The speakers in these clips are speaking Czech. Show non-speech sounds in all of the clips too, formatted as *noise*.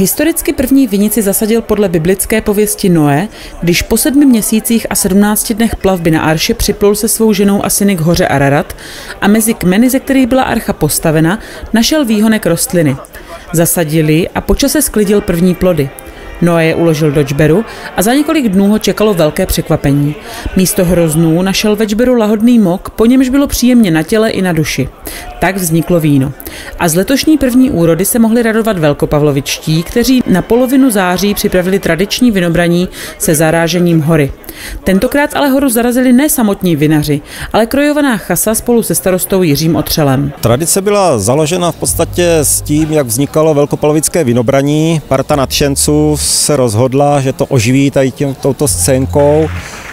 Historicky první vinici zasadil podle biblické pověsti Noé, když po sedmi měsících a sedmnácti dnech plavby na arše připlul se svou ženou a syny k hoře Ararat a mezi kmeny, ze kterých byla archa postavena, našel výhonek rostliny. Zasadili a počase sklidil první plody – Noé je uložil do čberu a za několik dnů ho čekalo velké překvapení. Místo hroznů našel ve čberu lahodný mok, po němž bylo příjemně na těle i na duši. Tak vzniklo víno. A z letošní první úrody se mohli radovat velkopavlovičtí, kteří na polovinu září připravili tradiční vinobraní se zarážením hory. Tentokrát ale horu zarazili ne samotní vinaři, ale krojovaná chasa spolu se starostou Jiřím Otřelem. Tradice byla založena v podstatě s tím, jak vznikalo velkopalovické vinobraní. Parta nadšenců se rozhodla, že to oživí tady tím, touto scénkou.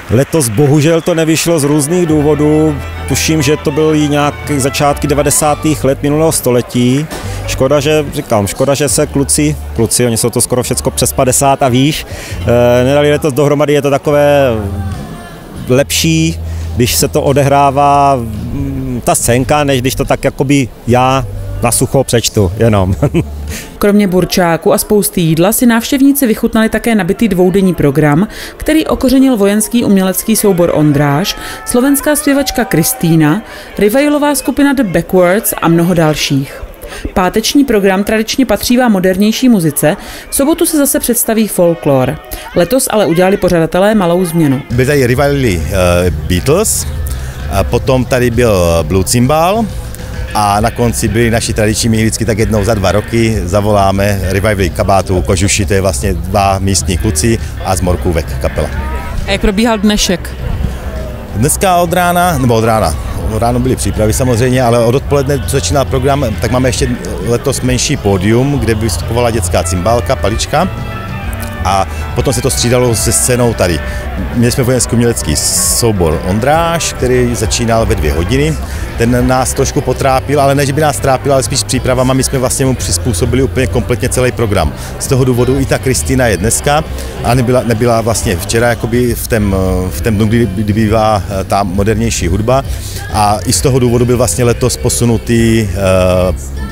Letos bohužel to nevyšlo z různých důvodů. Tuším, že to byly nějaké začátky 90. let minulého století. Škoda, že, říkám, škoda, že se kluci, kluci, oni jsou to skoro všechno přes 50 a výš, eh, nedali letos dohromady, je to takové lepší, když se to odehrává mm, ta scénka, než když to tak jakoby já na sucho přečtu jenom. *laughs* Kromě burčáku a spousty jídla si návštěvníci vychutnali také nabitý dvoudenní program, který okořenil vojenský umělecký soubor Ondráž, slovenská zpěvačka Kristýna, revailová skupina The Backwards a mnoho dalších. Páteční program tradičně patřívá modernější muzice, v sobotu se zase představí folklor. Letos ale udělali pořadatelé malou změnu. Byli tady rivali uh, Beatles, a potom tady byl Blue Cymbal, a na konci byli naši tradiční mílicky, tak jednou za dva roky zavoláme Revival Kabátu Kožuši, to je vlastně dva místní kluci a z Morkůvek kapela. A jak probíhal dnešek? Dneska od rána, nebo od rána, ráno byly přípravy samozřejmě, ale od odpoledne začínal program, tak máme ještě letos menší pódium, kde vystupovala dětská cymbálka, palička a potom se to střídalo se scénou tady. Měli jsme vojenský umělecký soubor Ondráš, který začínal ve dvě hodiny. Ten nás trošku potrápil, ale ne, že by nás trápil, ale spíš přípravama. My jsme vlastně mu přizpůsobili úplně kompletně celý program. Z toho důvodu i ta Kristýna je dneska a nebyla, nebyla vlastně včera jakoby v tom, v tom dnu, kdy, kdy bývá eh, ta modernější hudba. A i z toho důvodu byl vlastně letos posunutý uh,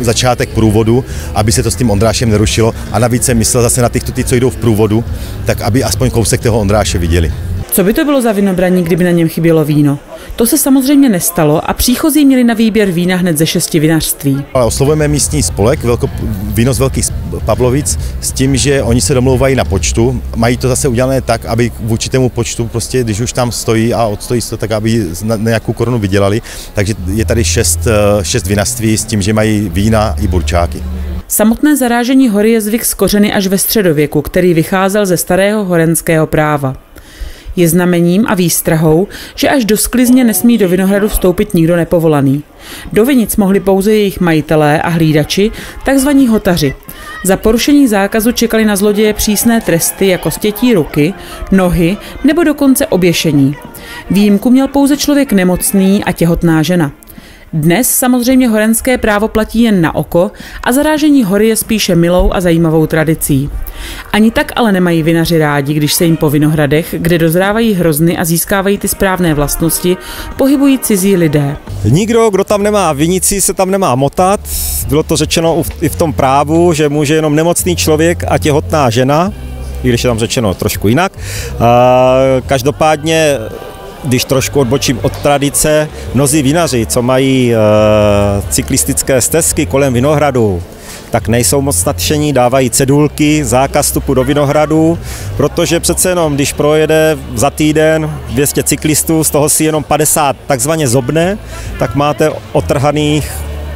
začátek průvodu, aby se to s tím Ondrášem nerušilo a navíc jsem myslel zase na těch, ty, co jdou v průvodu, tak aby aspoň kousek toho Ondráše viděli. Co by to bylo za vinobraní, kdyby na něm chybělo víno? To se samozřejmě nestalo a příchozí měli na výběr vína hned ze šesti vinařství. Ale oslovujeme místní spolek, velko, víno z Velkých Pavlovic, s tím, že oni se domlouvají na počtu. Mají to zase udělané tak, aby v určitému počtu, prostě, když už tam stojí a odstojí se to, tak aby na nějakou korunu vydělali. Takže je tady šest, eh, šest vinařství s tím, že mají vína i burčáky. Samotné zarážení hory je zvyk z kořeny až ve středověku, který vycházel ze starého horenského práva. Je znamením a výstrahou, že až do sklizně nesmí do Vinohradu vstoupit nikdo nepovolaný. Do vinic mohli pouze jejich majitelé a hlídači, takzvaní hotaři. Za porušení zákazu čekali na zloděje přísné tresty jako stětí ruky, nohy nebo dokonce oběšení. Výjimku měl pouze člověk nemocný a těhotná žena. Dnes samozřejmě horenské právo platí jen na oko a zarážení hory je spíše milou a zajímavou tradicí. Ani tak ale nemají vinaři rádi, když se jim po vinohradech, kde dozrávají hrozny a získávají ty správné vlastnosti, pohybují cizí lidé. Nikdo, kdo tam nemá vinici, se tam nemá motat. Bylo to řečeno i v tom právu, že může jenom nemocný člověk a těhotná žena, i když je tam řečeno trošku jinak. Každopádně když trošku odbočím od tradice, mnozí vinaři, co mají e, cyklistické stezky kolem Vinohradu, tak nejsou moc nadšení, dávají cedulky, zákaz vstupu do Vinohradu, protože přece jenom, když projede za týden 200 cyklistů, z toho si jenom 50 takzvaně zobne, tak máte otrhaných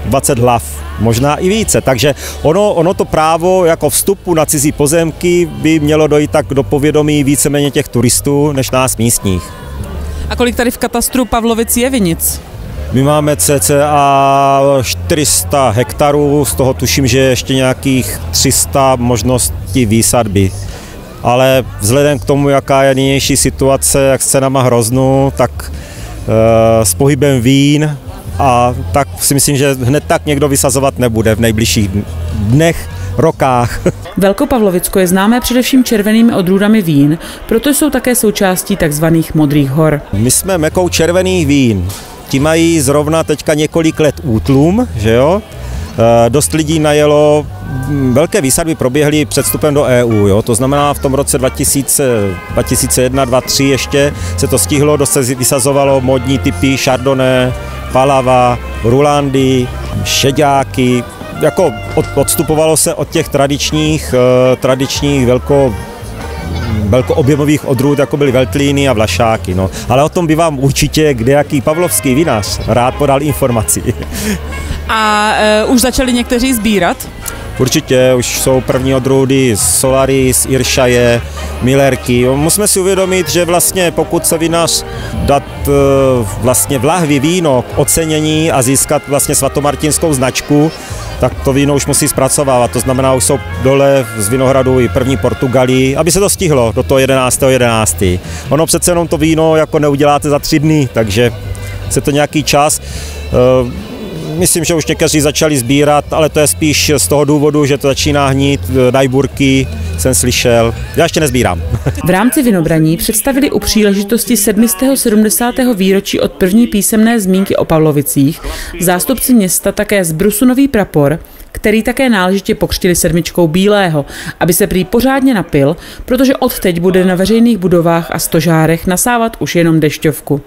20 hlav, možná i více. Takže ono, ono to právo jako vstupu na cizí pozemky by mělo dojít tak do povědomí víceméně těch turistů, než nás místních. A kolik tady v katastru Pavlovic je vinic? My máme cca 400 hektarů, z toho tuším, že ještě nějakých 300 možností výsadby. Ale vzhledem k tomu, jaká je nynější situace, jak s cenama hroznu, tak e, s pohybem vín, a tak si myslím, že hned tak někdo vysazovat nebude v nejbližších dnech, rokách. *laughs* Velkopavlovicko je známé především červenými odrůdami vín, proto jsou také součástí tzv. modrých hor. My jsme mekou červených vín. Ti mají zrovna teďka několik let útlum, že jo? dost lidí najelo, velké výsadby proběhly před vstupem do EU, jo? to znamená v tom roce 2000, 2001, 2003 ještě se to stihlo, dost se vysazovalo modní typy Chardonnay, Palava, Rulandy, Šeďáky, jako odstupovalo se od těch tradičních, eh, tradičních velko, velkoobjemových odrůd, jako byly veltlíny a vlašáky. No. Ale o tom by vám určitě kdejaký pavlovský vinař rád podal informaci. *laughs* A uh, už začali někteří sbírat? Určitě, už jsou první odrůdy Solaris, Iršaje, Millerky. Musíme si uvědomit, že vlastně pokud se vinař dát eh, vlastně v lahvi víno k ocenění a získat vlastně svatomartinskou značku, tak to víno už musí zpracovávat. To znamená, už jsou dole z Vinohradu i první Portugalii, aby se to stihlo do toho 11. 11. Ono přece jenom to víno jako neuděláte za tři dny, takže se to nějaký čas. Myslím, že už někteří začali sbírat, ale to je spíš z toho důvodu, že to začíná hnít, najburky jsem slyšel. Já ještě nezbírám. *laughs* V rámci vinobraní představili u příležitosti 770. výročí od první písemné zmínky o Pavlovicích zástupci města také zbrusunový prapor, který také náležitě pokřtili sedmičkou bílého, aby se prý pořádně napil, protože odteď bude na veřejných budovách a stožárech nasávat už jenom dešťovku.